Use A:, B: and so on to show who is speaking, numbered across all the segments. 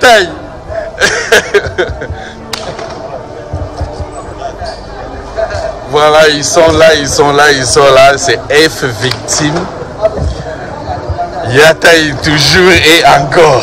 A: ta voilà ils sont là ils sont là ils sont là c'est F victime Yataï toujours et encore.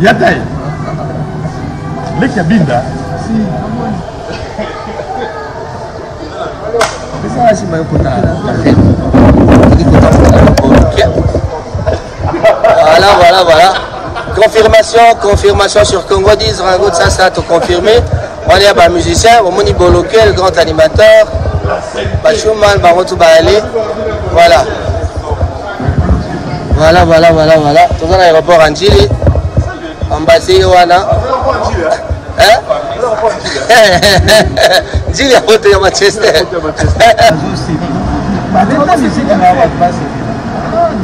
B: Yata ye. Leki abinda. Si. Pesa asi mayo kota. Ni kota kota. Voilà,
C: voilà, voilà. Confirmation, confirmation sur Congo 10, Rango Tsasa, tout confirmé. wana ya ba musicien omoni bolokel grand animateur bachuman bango tu baale voilà voilà voilà voilà voilà toza na aéroport ya njili ambase ye wana njili ya poto ya manchester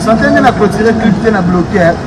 D: sante nde na clotire clip te na
C: bloquer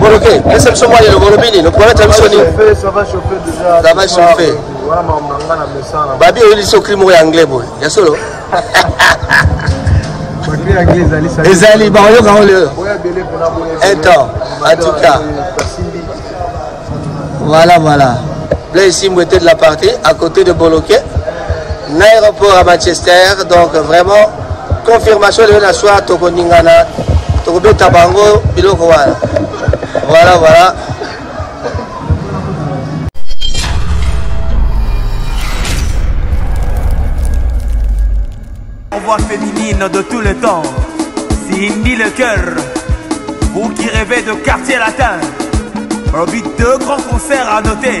C: Boloke, laisse biso mwa lelo bolobi nini okokolata biso nini
D: ça va chauffer
C: babi oyeli biso cri moko ya anglais boye ya solo
D: ezali
C: bakoyoka yango lelo un temps en tout cas voilà voilà Blaise Simbo était de la partie à côté de Boloke, l'aéroport à Manchester, donc vraiment confirmation de la soirée, Tokoningana, Tokobe Tabango, Bilokouana. Voilà, voilà.
E: voit féminine de tout le temps, Cindy le cœur. Vous qui rêvez de quartier latin, on vit deux grands concerts à noter.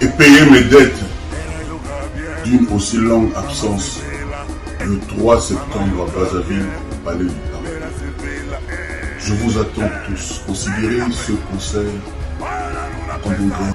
E: et
F: payer mes dettes d'une aussi longue absence le 3 septembre à Brazzaville, Palais Je vous attends tous. Considérez ce concert
G: comme une grande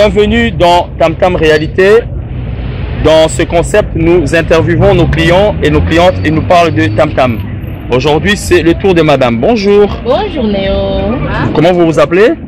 H: Bienvenue dans Tam Tam Réalité. Dans ce concept, nous interviewons nos clients et nos clientes et nous parlent de Tam Aujourd'hui, c'est le tour de madame. Bonjour.
I: Bonjour Néo.
H: Comment vous vous appelez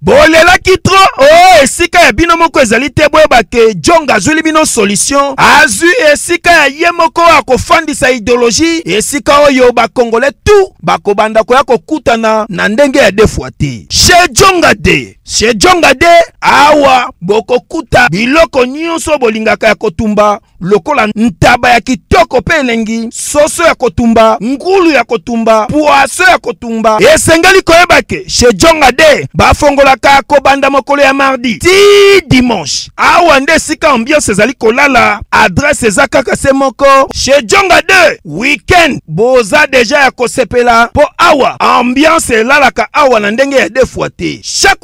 G: bolelaki tro o oh, esika ya bino moko ezali te boyeba ke jong azwili bino solution azwi esika ya ye moko akofandisa ideologie esika oyo bakongole tu bakobanda koya kokutana na ndenge ya defwa te chez jonga de chez jonga de awa bokokuta biloko nyonso bolingaka ya kotumba lokola ntaba ya kitoko mpe elengi, soso ya kotumba, ngulu ya kotumba, pwaso ya kotumba. Esengeli koyeba ke chez Djonga de bafongolaka kobanda mokolo ya mardi ti dimanche. Awa nde esika ambiance ezali kolala, adresse eza kaka se moko chez Djonga de. Weekend boza deja ya kosepela mpo awa ambiance elalaka awa na ndenge ya defwa te. Chaque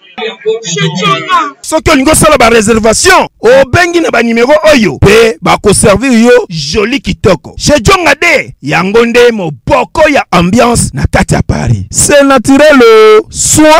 G: soki olingi osala bareservation obengi na banimero oyo mpe bakoservir yo joli kitoko shejonga de yango nde moboko ya ambiance na kati ya paris
A: se naturelo soi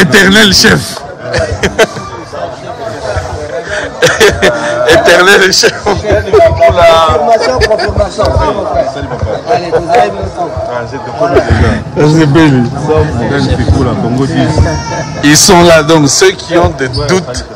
B: éternel chef éternel chef
A: pour la
B: ils sont là donc ceux qui ont des doutes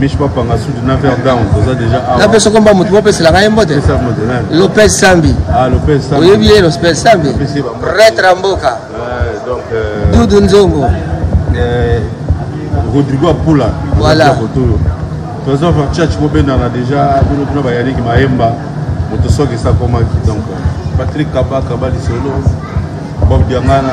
A: miche papanga sudi na ver down toza déjà
C: awa napesa komba moto mopeselaka ye mbote lopez sambi
A: ah,
C: oyebi ye lopez sambi pretre ya mboka
A: euh,
C: dudu nzongo euh,
A: rodrigo apula
C: voilà
A: kotoyo toza ver church kobendana déjà bino kuna bayaniki mayemba moto soki esakomaki donc
C: euh,
B: patrick kaba kaba lisolo
C: bob diangana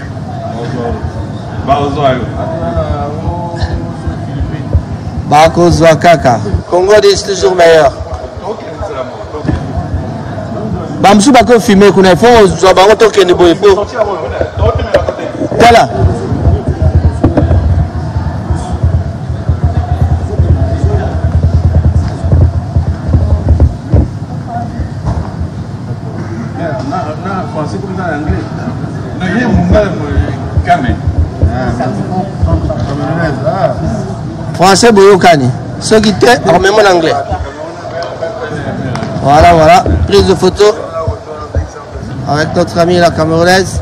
C: bakozwa kaka congo dis toujours meilleur bamosusu bakoki ofilme kuna ifo ozwa bango tokende boye po tala français boyokani soki te akomema na anglais voilà voilà prise de photo avec notre ami la camerounaise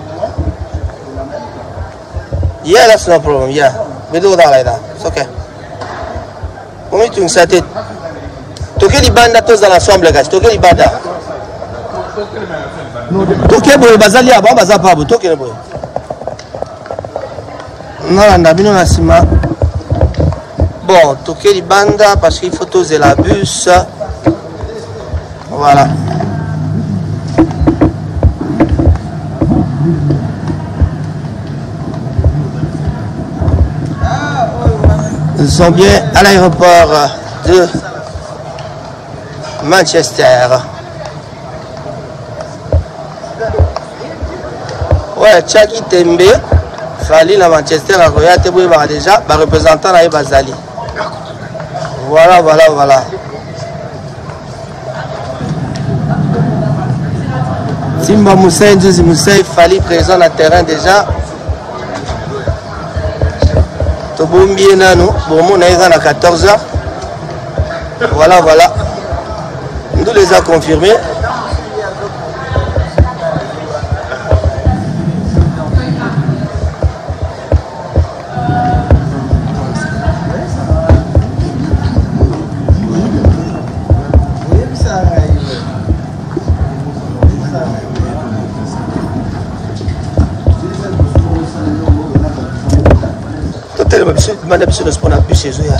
C: Yeah, that's no problem. Yeah, we do that like that. It's okay. Mimi tungisa te. Toke libanda tozala ensemble kasi toke libanda. Toke boye bazali ya ba baza pa bo toke le boye. Nalanda bino na sima. Bon, toke libanda parce qu'il faut tozela bus. Voilà. Nous sommes bien à l'aéroport de Manchester. Ouais, Chaki Tembe, Fali na Manchester akoya te boyebaka déjà ba représentants na ye bazali. Voilà, voilà, voilà. Simba Moussaï, Djouzi Moussaï, Fali présent na terrain déjà. tobombi ye nano bomona eza na 14 heures voilà voilà ndule eza confirme totelema biso manda biso na spona bus ezoya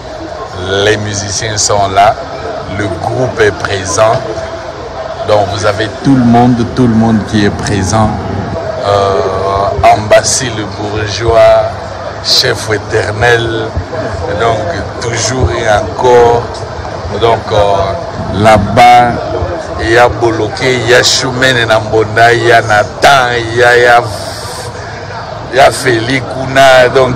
A: Les musiciens sont là, le groupe est présent. Donc vous avez tout le monde, tout le monde qui est présent. Euh, le bourgeois, chef éternel, donc toujours et encore. Donc euh, là-bas, il y a Boloké, il y a Choumene Nambonda, il y a Nathan, il y a, il y a Félix Kouna, donc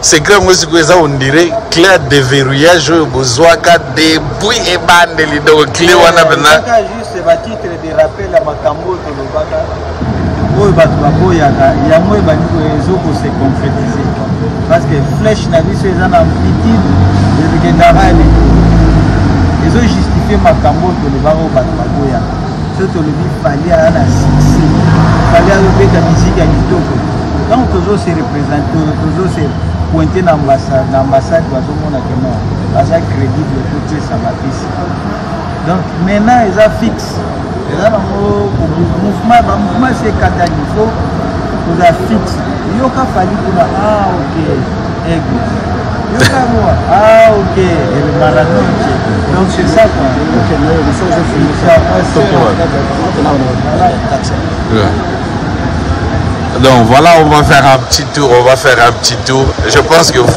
A: Secret yango sikoyo eza ondire cle ya deverrouillage oyo bozwaka depuis ebandeli donc cle wana
J: pena juste batitre de rappel ya makambo oyo tolobaka oyo bato baboyaka yango ebandi ezokose concrétise parce que flèche na biso eza na amplitude ezokendaka eleki ezojustifie makambo oyo tolobaka oyo bato baboyaka soki tolobi fali aza na succès fali azobeta miziki ya kitoko ntango tozose représente tozose pointe na ambassade na ambassade bazomona kema baza crédible topesa bapesi donc maintenant eza fixe eza nango mouvement bamouvement esekatani fo kozala fixe yoka fali kuna ah ok Ah ok, Donc
A: Donc voilà, on va faire un petit tour, on va faire un petit tour. Je pense que vous...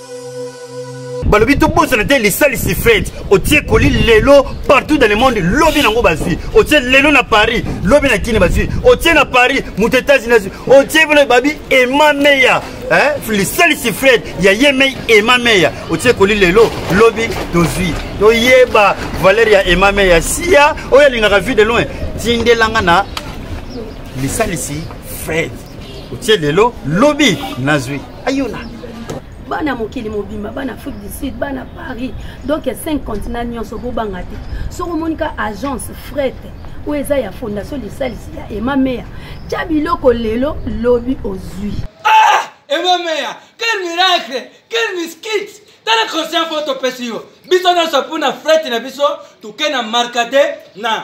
K: balobi tobosana te lisalisi fred otie koli lelo partout dans le monde lobi nango bazwi otie lelo na paris lobi na kini bazwi otie na paris moto etats-unis azwi otie bino babi ema meya eh? lisalisi fred ya ye mei ema meya otie koli lelo lobi tozwi toyeba valeur ya ema meya sia oyo alingaka vue de loin tindelanga na lisalisi fred otie lelo lobi nazwi ayona
L: bana mokili mobimba bana afrique du sud bana paris donc 5 continent nyonso bobanga te soki omoni ka agence frete oyo eza ya fondation lisalisi ya ema meya tya biloko lelo lobi ozwi
M: ah! ema meya quel miracle quel miskit tala conscient fo topesi yo biso nyonso mpona frete na biso toke na markade
G: na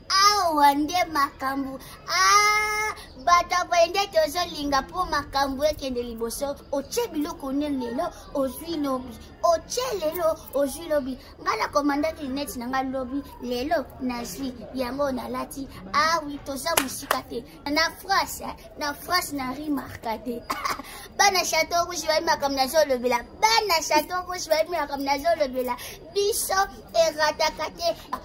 N: awa nde makambo ah, bato akoye nde tozolinga mpo makambo ekende liboso otye biloko nde lelo ozwi lobi otye lelo ozwi lobi ngai nakomandaki lineti na ngai lobi lelo nazwi yango nalati awi ah toza mosika te na france eh, na france na rimarka te bana chateau rouge bayebi makambo nazolobela bana chateau rouge bayebi makambo nazolobela biso erataka te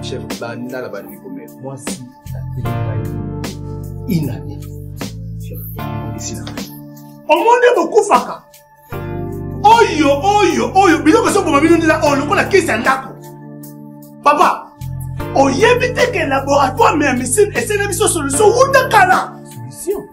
O: chef banda na bandi komela mwasi inane
P: omoni bokufaka oyo oyo oyo biloko ezoboma bino ndela oyo lokola kisi ya ndako papa oyebi te ke laboratoire ya misine esene biso solution wuta kala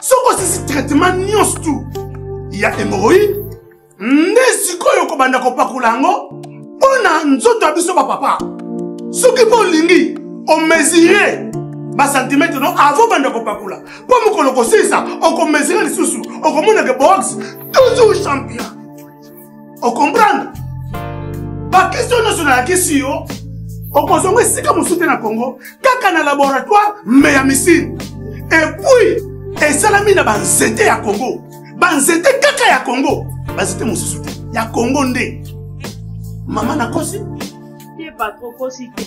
P: soki osisi traitement nyonso tu ya hémoroïde nde sikoyo okobanda kopakola yango mpo na nzoto ya biso bapapa soki mpo olingi omesire basantimetre no avant banda kopakola mpo mokolo kosilisa okomesire lisusu okomonake box toujours champion okomprendre bakestio nyonso nayakisi yo okozonga esika mosusu te na congo kaka na laboratoire me ya misine epuis esalami na banzete ya congo banzete kaka ya congo banzete mosusu te ya congo nde mama nakosi
Q: te patro kosi te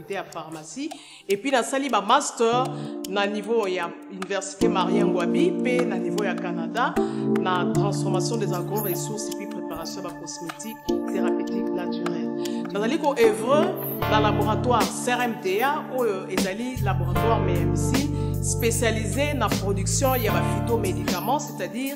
R: faculté ya pharmacie et puis nasali ba master na niveau ya université marien ngwabi mpe na niveau ya canada na transformation des agro ressources et puis préparation ya bacosmétique thérapeutique naturelle nazali koevre na laboratoire crmta oyo ezali laboratoire mmc spécialisé na production ya baphytomédicaments c'est-à-dire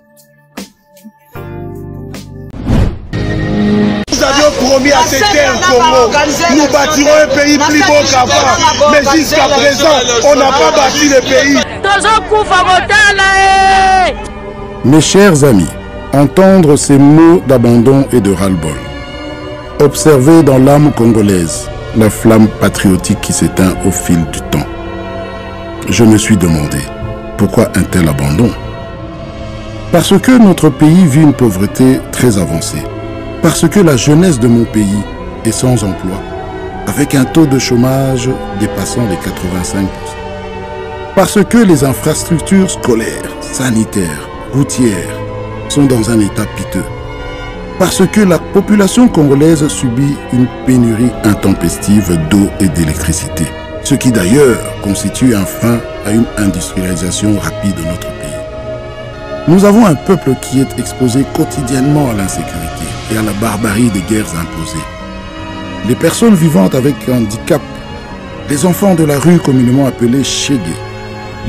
S: promis à ces terres Congo, nous bâtirons un pays plus beau qu'avant. Mais jusqu'à présent, on n'a pas bâti le pays.
T: Mes chers amis, entendre ces mots d'abandon et de ras-le-bol, observer dans l'âme congolaise la flamme patriotique qui s'éteint au fil du temps. Je me suis demandé, pourquoi un tel abandon Parce que notre pays vit une pauvreté très avancée. Parce que la jeunesse de mon pays est sans emploi, avec un taux de chômage dépassant les 85%. Parce que les infrastructures scolaires, sanitaires, routières sont dans un état piteux parce que la population congolaise subit une pénurie intempestive d'eau et d'électricité, ce qui d'ailleurs constitue un frein à une industrialisation rapide de notre pays. Nous avons un peuple qui est exposé quotidiennement à l'insécurité et à la barbarie des guerres imposées. Les personnes vivant avec handicap, les enfants de la rue communément appelés chégués,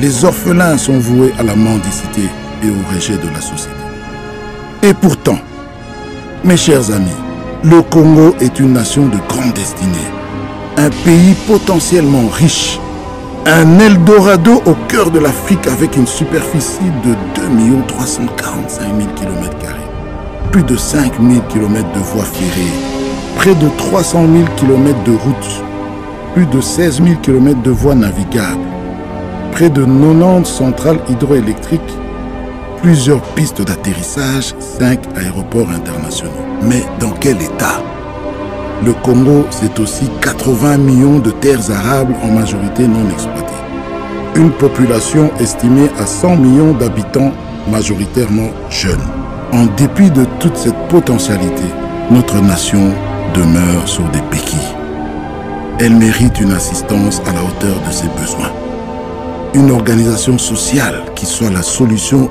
T: les orphelins sont voués à la mendicité et au rejet de la société. Et pourtant, mes chers amis, le Congo est une nation de grande destinée. Un pays potentiellement riche. Un Eldorado au cœur de l'Afrique avec une superficie de 2 345 000 km plus de 5 000 km de voies ferrées, près de 300 000 km de routes, plus de 16 000 km de voies navigables, près de 90 centrales hydroélectriques plusieurs pistes d'atterrissage, cinq aéroports internationaux. Mais dans quel état Le Congo, c'est aussi 80 millions de terres arables en majorité non exploitées. Une population estimée à 100 millions d'habitants majoritairement jeunes. En dépit de toute cette potentialité, notre nation demeure sur des péquis. Elle mérite une assistance à la hauteur de ses besoins une organisation sociale qui soit la solution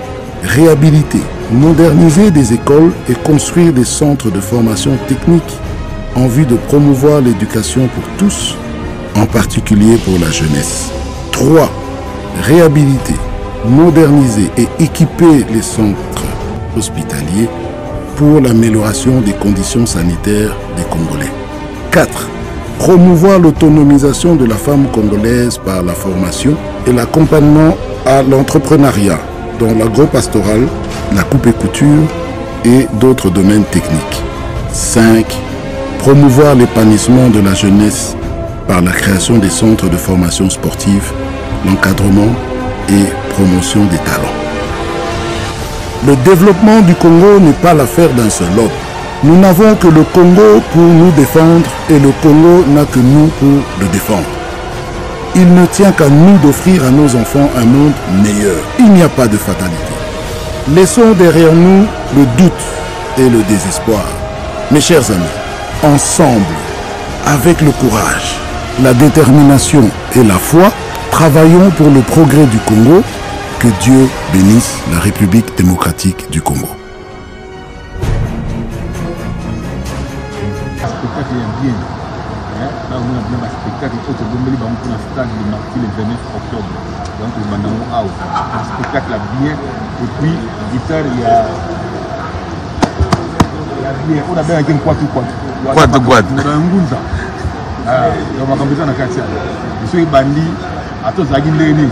T: Réhabiliter, moderniser des écoles et construire des centres de formation technique en vue de promouvoir l'éducation pour tous, en particulier pour la jeunesse. 3. Réhabiliter, moderniser et équiper les centres hospitaliers pour l'amélioration des conditions sanitaires des Congolais. 4 promouvoir l'autonomisation de la femme congolaise par la formation et l'accompagnement à l'entrepreneuriat dans l'agro-pastoral, la coupe et couture et d'autres domaines techniques. 5. Promouvoir l'épanouissement de la jeunesse par la création des centres de formation sportive, l'encadrement et promotion des talents. Le développement du Congo n'est pas l'affaire d'un seul homme nous n'avons que le Congo pour nous défendre et le Congo n'a que nous pour le défendre. Il ne tient qu'à nous d'offrir à nos enfants un monde meilleur. Il n'y a pas de fatalité. Laissons derrière nous le doute et le désespoir. Mes chers amis, ensemble, avec le courage, la détermination et la foi, travaillons pour le progrès du Congo. Que Dieu bénisse la République démocratique du Congo.
B: spectacle ya bien baomona bino baspectacle oyo tobombeli bango mpona stade de marti le 29 octobre donc tobanda yango awa baspectacle ya bien epuis guitare ya ya bien oyo nabengaki nkwatu kwatu
A: kwatu kwatu
B: na ngunza donc makambo eza na kati ya soki ebandi ata ozalaki ndenge nini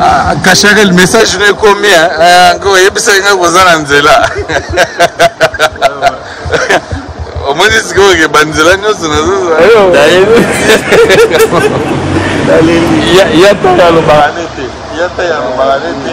A: Ah, kasharel message no ekomi yango eh, oyebisaki ngai koza na nzela omoni sikoyo ke banzela nyonso
B: nazozayataya alobaka nete yataya alobaka nete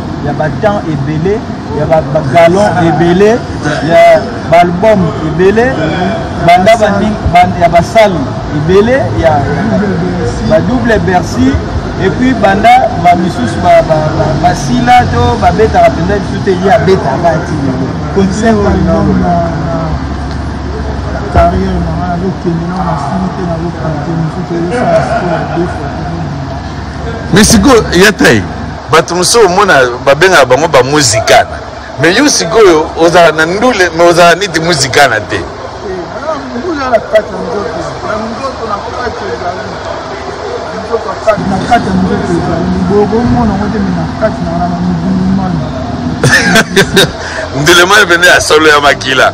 J: ya ba temps ebele ya ba galon ebele ya ba album ebele banda ya basali ebele ya ba double bercy et puis banda ba misusu basila to babetaka mpenza bisu te ye abetaka ti lelo concert
D: carrière na ngai nazokende na nasili te nazokende te mosusu ezosala sport defo
A: mais sikoyo ya tai bato mosusu omona babengaka bango bamuzikana me yo sikoyo ozala na ndule me ozala neti muzikana te
D: ndule
A: mai pende ya solo ya makila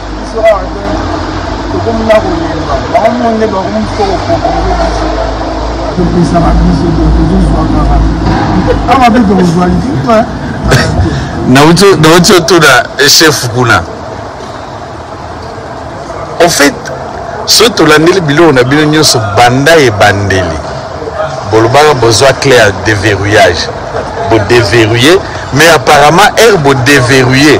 J: biso awa nde tokomi na
D: kolemba bango moko nde bakomi biso kokongo biso topesaka biso te tozozwa kaka awa mpe tokozwa lisusu
A: nauti otuna chef kuna en fait soki tolandeli biloko na bino nyonso banda ebandeli bolobaka bozwa cle ya deverrouillage bodeverrouille mais apparemment ere bodeverrouille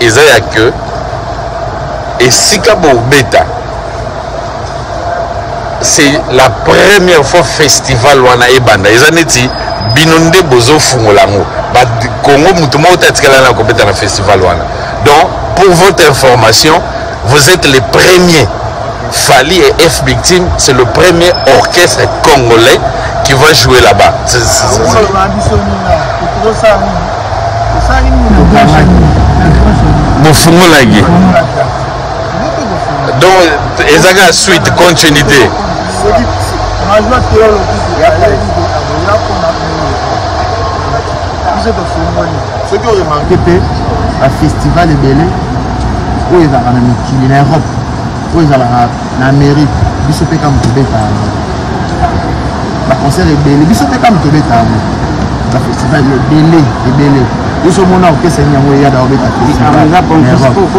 D: eza
B: ya
A: que esika bobeta c'est la première fois festival wana ebanda eza neti bino nde bozofungola yango bakongo moto moko te atikala na kobeta na festival wana donc pour votre information vous êtes les premiers Fali et F Victime, c'est le premier orchestre congolais qui va jouer là-bas. bofungolaki donc ezaka suite continuité
U: soki oremarke mpe bafestival ebele oyo ezalaka na mikili na europe oyo ezalaka na amerique biso mpe kama tobeta yango baconcert ebele biso mpe kama tobeta yango bafestival ebele ebele biso omona orkestre nini yango eyada obeta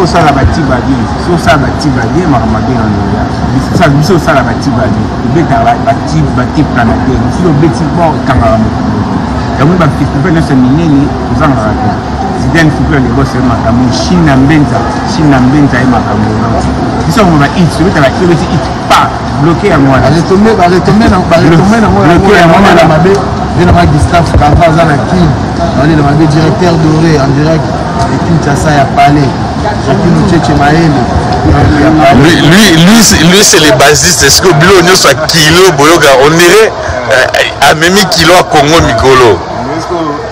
V: osala batibadi osala batibadi makamadi na loya biso osala batibadi obeta batip na te biso obeti bo ekangaka mokolo yango bafestival nyonso minene ozangaka te Zidane fupi aliboso ye makambo shina mbenza shina mbenza ye makambo biso yango ba it obeta ba obeti it pa bloke yango wana
U: baretombe baretombe na baretombe na moya moya yango na mabe mpe na ba Gustave Kava aza na kin balela mabe directeur doré en direct et Kinshasa ya palais Jacqueline Tchetche Maele
W: lui, lui, lui, lui c'est les bassistes est-ce que bilo nyonso ya kilo boyoka on dirait euh, amemi kilo ya congo mikolo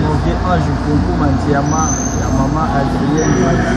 U: Mauvais ange Kongo Mandiama ya mama Adrienne Mati.